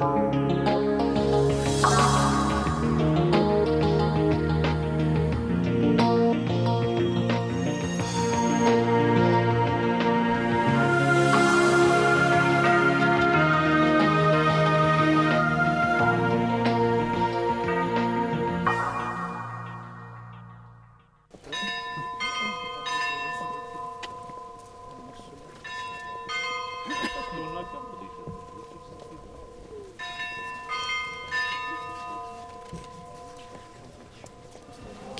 Música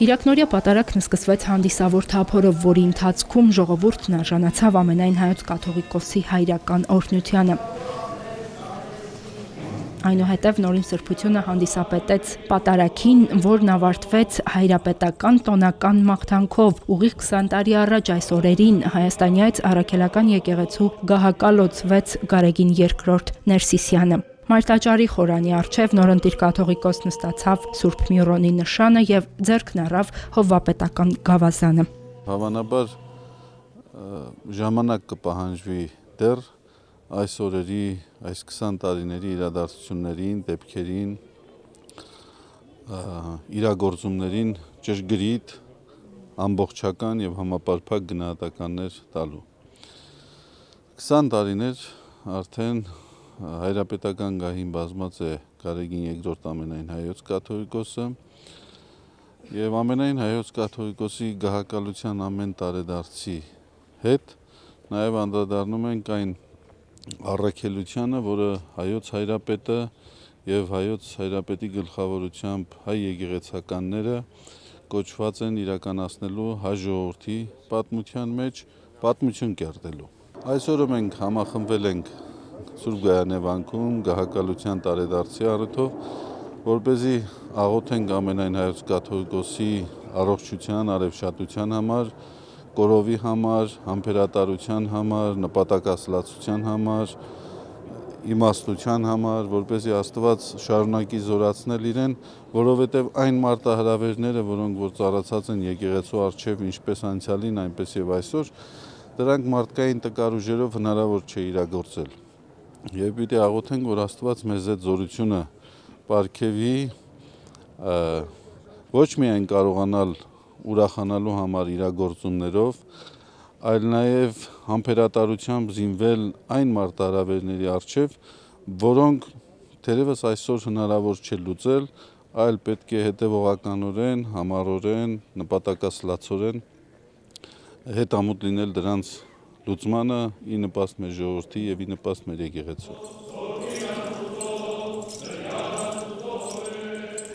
Կիրակնորյա պատարակն սկսվեց հանդիսավոր թափորով, որի ընթացքում ժողովուրդն արժանացավ ամենայն հայոց կաթողիկոսի հայրական օրհնությանը։ Այնուհետև նորին սրբությունը հանդիսապետեց պատարակին, որն ավարտվեց հայրապետական տոնական մաղթանքով։ Ուղիղ 20 տարի առաջ այս օրերին Հայաստանյաց առաքելական եկեղեցու գահակալոցվեց Գարեգին II Ներսիսյանը։ Մարտաճարի խորանի առջև նորընտիր կաթողիկոս նստացավ Սուրբ Միրոնի նշանը եւ ձեռքն առավ հովվապետական գավազանը։ Հավանաբար ժամանակ կպահանջվի դեռ այս օրերի, այս 20 տարիների իրադարձություններին, դեպքերին, իրագործումներին ճշգրիտ, ամբողջական եւ համապարփակ գնահատականներ տալու։ 20 տարիներ արդեն հայրապետական գահին բազմած է Գարեգին երկրորդ ամենայն հայոց կաթողիկոսը եւ ամենայն հայոց կաթողիկոսի գահակալության ամեն տարեդարձի հետ նաեւ անդրադառնում ենք այն առաքելությանը, որը հայոց հայրապետը եւ հայոց հայրապետի գլխավորությամբ հայ եկեղեցականները կոչված են իրականացնելու հայ ժողովրդի պատմության մեջ պատմություն կերտելու։ Այսօրը մենք համախմբվել ենք Սուրբ Գայանե վանքում գահակալության տարեդարձի առիթով, որ เป զի աղոթենք ամենայն հայոց կաթողիկոսի առողջության, արևշատության համար, կորովի համար, համբերատարության համար, նպատակասլացության համար, իմաստության համար, որպեսզի Աստված շարունակի զորացնել իրեն, որովհետև այն մարտահրավերները, որոնք որ ծառացած են եկեղեցու արչև ինչպես անցյալին, այնպես եւ այսօր, դրանք մարդկային տկարուժերով հնարավոր չէ իրագործել եւ պիտի աղոթենք, որ Աստված մեզ այդ զորությունը ապարգևի ոչ միայն կարողանալ ուրախանալու համար իրագործումներով, այլ նաև համբերատարությամբ զինվել այն մարտահրավերների արչև, որոնք թերևս այսօր հնարավոր չէ լուծել, այլ պետք է հետևողականորեն, համառորեն, նպատակասլացորեն հետամուտ լինել դրանց լուծմանը ի նպաստ մեր ժողովրդի եւ ի նպաստ մեր եկեղեցու։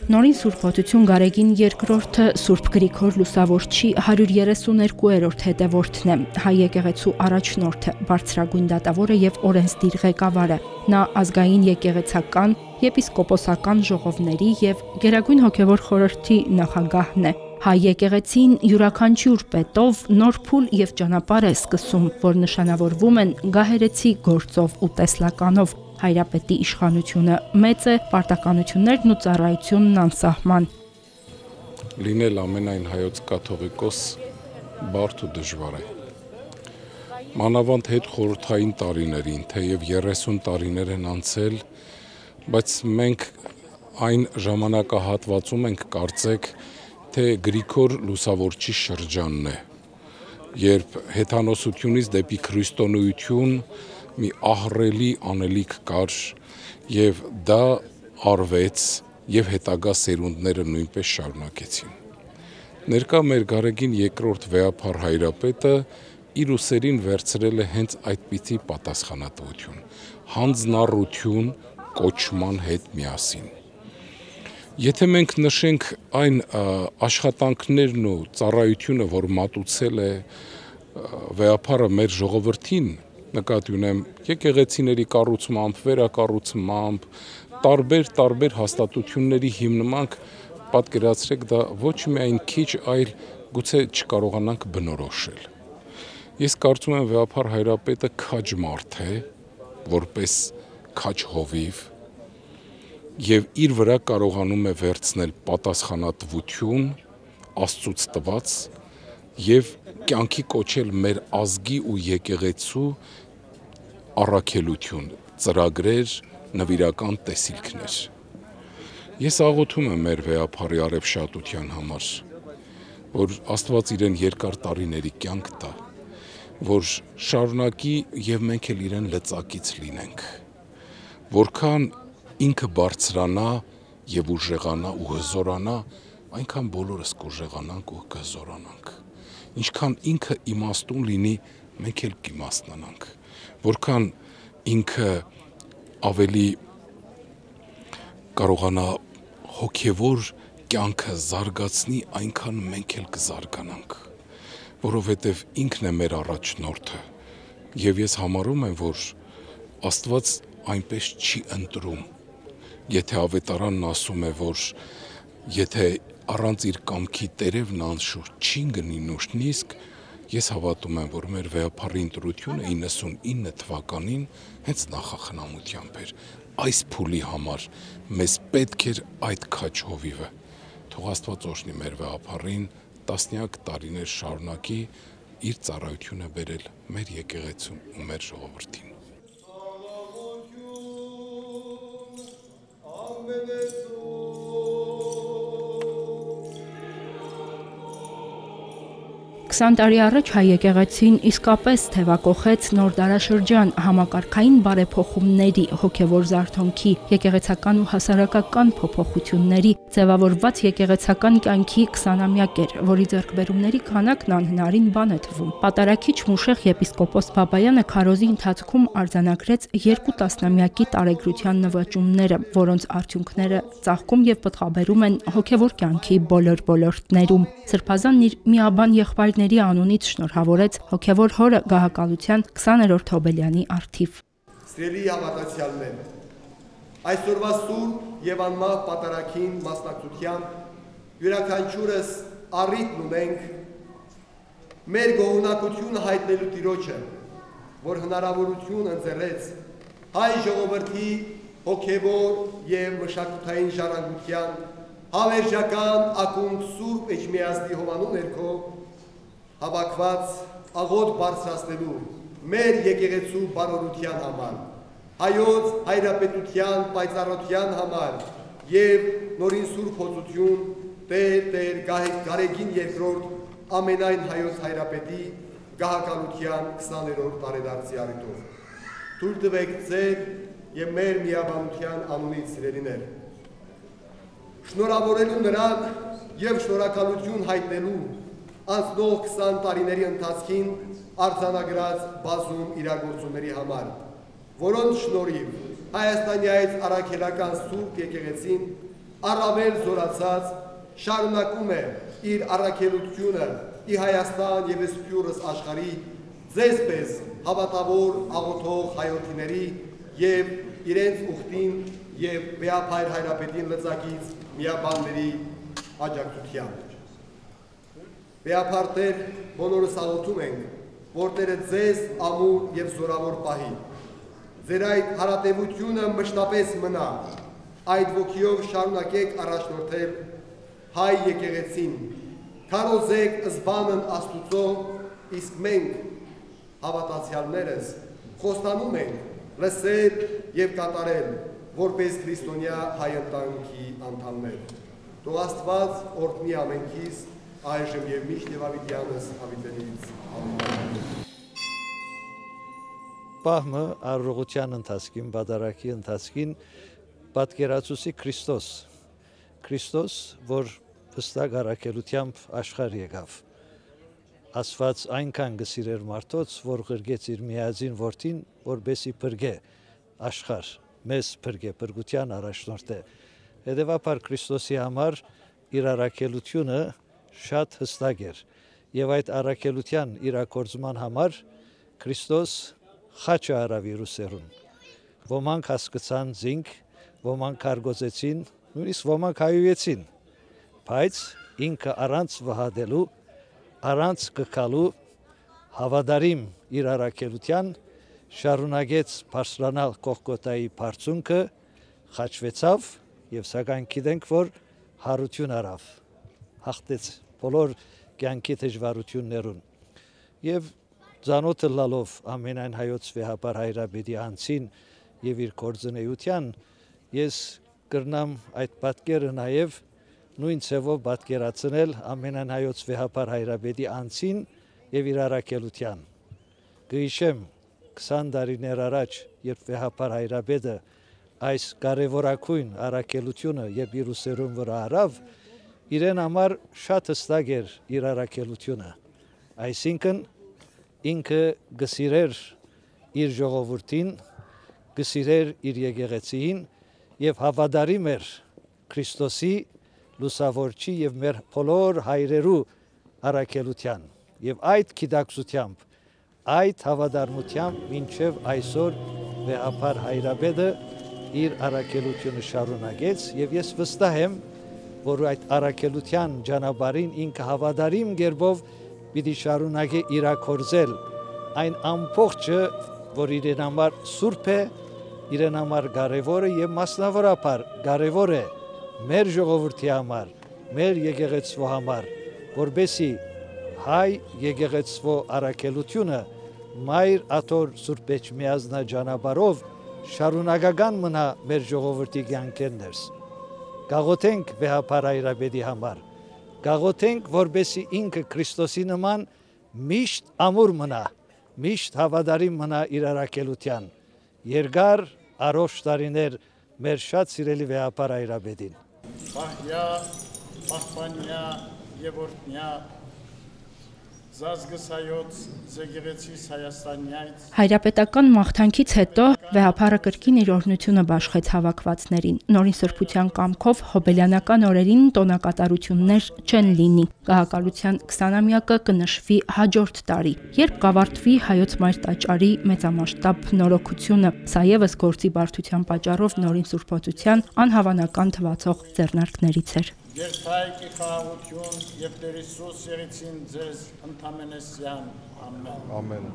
Նորին Սուրբ Օտություն Գարեգին II-ը Սուրբ Գրիգոր Լուսավորչի 132-րդ հետևորդն է, հայ եկեղեցու առաջնորդը, բարձրագույն դատավորը եւ օրենսդիր ղեկավարը։ Նա ազգային եկեղեցական, եպիսկոպոսական ժողովների եւ Գերագույն հոգեվոր խորհրդի նախագահն է։ Հայ եկեղեցին յուրաքանչյուր պետով նոր փուլ եւ ճանապարհ է սկսում, որ նշանավորվում են գահերեցի գործով ու տեսլականով։ Հայրապետի իշխանությունը մեծ է, պարտականություններն ու ծառայությունն անսահման։ Լինել ամենայն հայոց կաթողիկոս բարդ ու դժվար է։ Մանավանդ հետ խորհրդային տարիներին, թեև 30 տարիներ են անցել, բայց մենք այն ժամանակահատվածում ենք կարծեք թե Գրիգոր Լուսավորչի շրջանն է, երբ հեթանոսությունից դեպի քրիստոնեություն մի ահռելի անելիք կար եւ դա արվեց եւ հետագա սերունդները նույնպես շարունակեցին։ Ներկա մեր Գարեգին երկրորդ վեապար հայրապետը իր ուսերին վերցրել է հենց այդպիսի պատասխանատվություն, հանձնառություն կոչման հետ միասին։ Եթե մենք նշենք այն աշխատանքներն ու ծառայությունը, որ մատուցել է վեապարը մեր ժողովրդին, նկատի ունեմ եկեղեցիների կառուցմամբ, վերակառուցմամբ, տարբեր տարբեր հաստատությունների հիմնմանք պատկերացրեք դա ոչ միայն քիչ, այլ գուցե չկարողանանք բնորոշել։ Ես կարծում եմ վեապար հայրապետը քաջ մարդ է, որպես քաջ հովիվ, եւ իր վրա կարողանում է վերցնել պատասխանատվություն Աստծուց տված եւ կյանքի կոչել մեր ազգի ու եկեղեցու առաքելություն, ծրագրեր, նվիրական տեսիլքներ։ Ես աղոթում եմ մեր վեապարի արևշատության համար, որ Աստված իրեն երկար տարիների կյանք տա, որ շարունակի եւ մենք էլ իրեն լծակից լինենք։ Որքան ինքը բարձրանա եւ ուժեղանա ու հզորանա, այնքան բոլորս կուժեղանանք ու կհզորանանք։ Ինչքան ինքը իմաստուն լինի, մենք էլ կիմաստնանանք։ Որքան ինքը ավելի կարողանա հոգևոր կյանքը զարգացնի, այնքան մենք էլ կզարգանանք, որովհետև ինքն է մեր առաջնորդը։ Եվ ես համարում եմ, որ Աստված այնպես չի ընտրում Եթե ավետարանն ասում է, որ եթե առանց իր կամքի տերևն անշուշ չի գնի նույնիսկ, ես հավատում եմ, որ մեր վեապարի ընտրությունը 99 թվականին հենց նախախնամությամբ էր։ Այս փուլի համար մեզ պետք էր այդ քաչ հովիվը։ Թող Աստված օրհնի մեր վեապարին տասնյակ տարիներ շարունակի իր ծառայությունը բերել մեր եկեղեցուն ու մեր ժողովրդին։ 20 տարի առաջ հայ եկեղեցին իսկապես թևակողեց նոր դարաշրջան համակարգային բարեփոխումների, հոգևոր զարթոնքի, եկեղեցական ու հասարակական փոփոխությունների, ձևավորված եկեղեցական կյանքի 20-ամյակ էր, որի ձեռքբերումների քանակն անհնարին բան է թվում։ Պատարակիչ Մուշեղ եպիսկոպոս Բաբայանը քարոզի ընթացքում արձանագրեց երկու տասնամյակի տարեգրության նվաճումները, որոնց արդյունքները ծաղկում եւ պտղաբերում են հոգևոր կյանքի բոլոր ոլորտներում։ Սրբազանն իր միաբան եղբայրների Ծնողների անունից շնորհավորեց հոգևոր հորը գահակալության 20-րդ հոբելյանի արթիվ։ Սիրելի հավատացյալներ, այսօրվա սուրբ եւ անմահ պատարակին մասնակցությամբ յուրաքանչյուրս առիթ ունենք մեր գողունակությունը հայտնելու Տիրոջը, որ հնարավորություն ընձեռեց հայ ժողովրդի հոգևոր եւ մշակութային ժառանգության հավերժական ակունք Սուրբ Էջմիածնի հովանու ներքո հավաքված աղոտ բարձրացնելու մեր եկեղեցու բարօրության համար, հայոց հայրապետության պայծառության համար եւ նորին սուրբ հոծություն Տեր Տեր Գարեգին երկրորդ ամենայն հայոց հայրապետի գահակալության 20-րդ տարեդարձի առիթով։ Թույլ տվեք ձեր եւ մեր միաբանության անունից սիրելիներ։ Շնորհավորելու նրան եւ շնորհակալություն հայտնելու անցնող 20 տարիների ընթացքին արձանագրած բազում իրագործումների համար, որոնց շնորհիվ Հայաստանի այս առաքելական սուրբ եկեղեցին առավել զորացած շարունակում է իր առաքելությունը ի Հայաստան եւ Սփյուռս աշխարհի ձեզպես հավատավոր աղոթող հայրենիների եւ իրենց ուխտին եւ Բեափայր հայրապետին լծակից միաբանների աջակցությամբ Վեապարտեր բոլորս աղոթում ենք, որ Տերը ձեզ ամուր եւ զորավոր պահի։ Ձեր այդ հարատևությունը մշտապես մնա։ Այդ ոգիով շարունակեք առաջնորդել հայ եկեղեցին։ Քարոզեք ըսբանն Աստուծո, իսկ մենք հավատացյալներս խոստանում ենք լսել եւ կատարել որպես քրիստոնյա հայ ընտանիքի անդամներ։ Թող Աստված օրհնի ամենքիս այժմ եւ միշտ եւ Ավիդյանս Ավիդյանից Պահմը առողջության ընթացքին, բادرակի ընթացքին պատկերացուցի Քրիստոս։ Քրիստոս, որ հստակ առաքելությամբ աշխարհ եկավ։ Աստված այնքան գսիրեր մարդոց, որ գրգեց իր միածին որդին, որբեսի բրգե աշխարհ, մեզ բրգե բրգության առաջնորդ է։ Հետևաբար Քրիստոսի համար իր առաքելությունը շատ հստակ էր եւ այդ առաքելության իրակորձման համար Քրիստոս խաչը արավ Երուսերուն ոմանք հասկացան զինք ոմանք կարգոծեցին նույնիսկ ոմանք հայույեցին բայց ինքը առանց վհադելու առանց կկալու հավադարիմ իր առաքելության շարունակեց բարձրանալ Կողկոտայի բարձունքը խաչվեցավ եւ սակայն գիտենք որ հարություն արավ հաղթեց բոլոր կյանքի դժվարություններուն եւ ցանոթը լալով ամենայն հայոց վեհապար հայրաբեդի անցին եւ իր կորձնեության ես կրնամ այդ պատկերը նաեւ նույն ցևով պատկերացնել ամենանայոց վեհապար հայրաբեդի անցին եւ իր առաքելության։ Գիշեմ 20 տարիներ առաջ, երբ վեհապար հայրաբեդը այս կարևորակույն առաքելությունը եւ իր ուսերուն վրա արավ, իրեն համար շատ հստակ էր իր առաքելությունը։ Այսինքն ինքը գսիրեր իր ժողովրդին, գսիրեր իր եկեղեցին եւ հավատարիմ էր Քրիստոսի լուսավորչի եւ մեր բոլոր հայրերու առաքելության եւ այդ գիտակցությամբ այդ հավատարմությամբ մինչև այսօր վեհապար հայրաբեդը իր առաքելությունը շարունակեց եւ ես վստահ եմ որ այդ առաքելության ճանապարհին ինքը հավատարիմ գերբով պիտի շարունակի իրակորձել այն ամբողջը որ իրեն համար սուրբ է իրեն համար կարևոր է եւ մասնավորապես կարևոր է մեր ժողովրդի համար, մեր եկեղեցվո համար, որբեսի հայ եկեղեցվո առաքելությունը մայր աթոր Սուրբ Էջմիածնա ճանապարհով շարունակական մնա մեր ժողովրդի կյանքերներս։ Գաղոթենք վեհապար այրաբեդի համար։ Գաղոթենք, որբեսի ինքը Քրիստոսի նման միշտ ամուր մնա, միշտ հավատարիմ մնա իր առաքելության։ Երկար առողջ տարիներ մեր շատ սիրելի վեհապար այրաբեդին։ Պահյա, պահպանյա եւ օրտնյա Զազգսայոց Զեգերեցիս Հայաստանյայց Հայրապետական մաղթանքից հետո վեհապարը կրկին իր օրնությունը բաշխեց հավաքվածներին։ Նորին սրբության կամքով հոբելյանական օրերին տոնակատարություններ չեն լինի։ Գահակալության 20-ամյակը կնշվի հաջորդ տարի, երբ կավարտվի հայոց մայր տաճարի մեծամասշտաբ նորոգությունը։ Սա եւս գործի բարդության պատճառով նորին սուրբոցության անհավանական թվացող ձեռնարկներից էր։ Երթայքի խաղաղություն եւ Տեր Հիսուս եղեցին ձեզ ընդամենեսյան։ Ամեն։ Ամեն։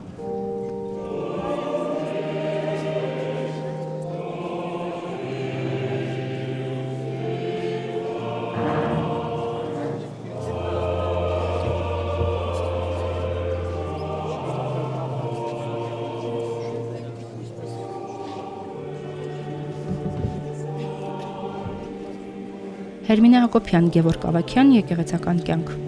Հերմինե Հակոբյան, Գևորգ Ավակյան, Եկեղեցական կյանք։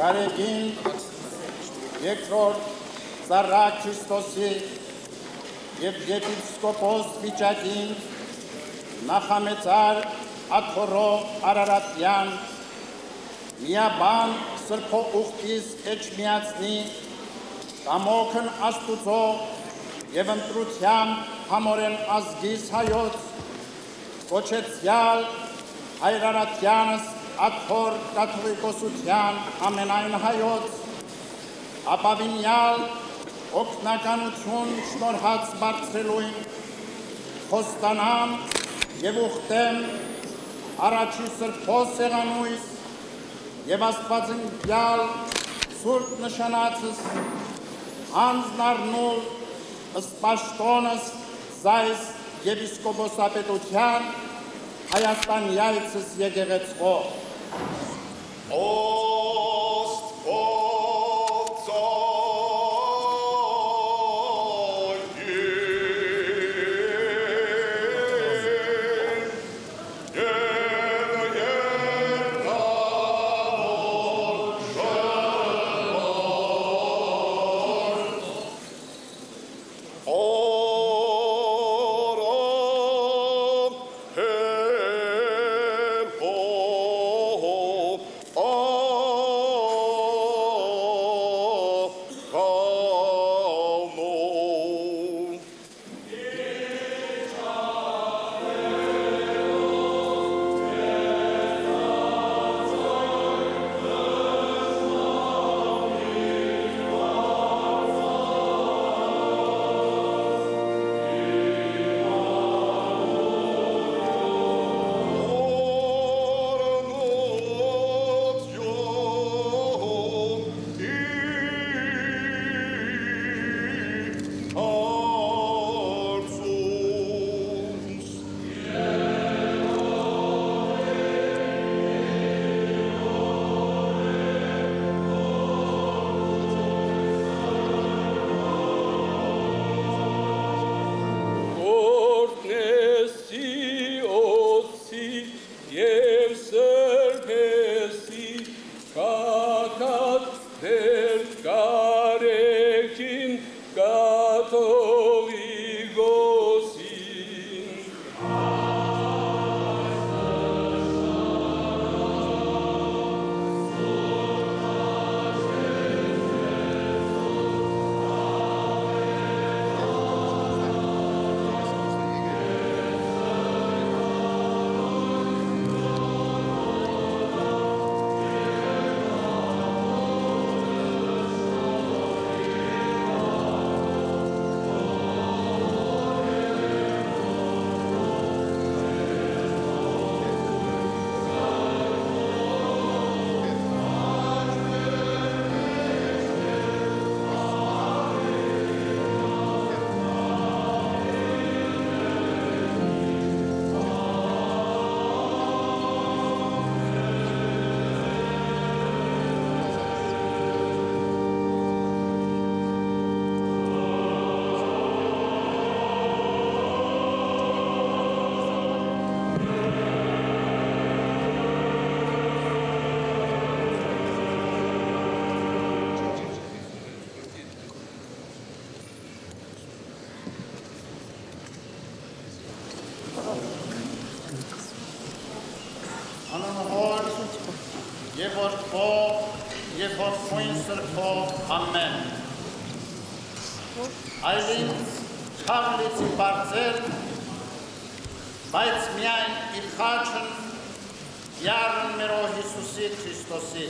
Գարեգին երկրորդ Ծառա Քրիստոսի եւ եպիսկոպոս վիճակին նախամեծար Աթորո Արարատյան միաբան սրբո ուխտիս էջմիածնի կամոքն աստուծո եւ ընտրության համորեն ազգիս հայոց կոչեցյալ հայրարատյանս աթոր կաթողիկոսության ամենայն հայոց ապավինյալ օգնականություն շնորհած բարձրելույն խոստանամ եւ ուխտեմ առաջի սրբո սեղանույս եւ աստվածին գյալ սուրբ նշանածս անձնարնուլ ըստ պաշտոնս զայս եպիսկոպոսապետության Հայաստան յայցս եկեղեցվո 哦。Եւ որդո եւ որդույն սրբո ամեն այլին չավլիցի բարձեր բայց միայն իր խաչն յարն մերո Հիսուսի Քրիստոսի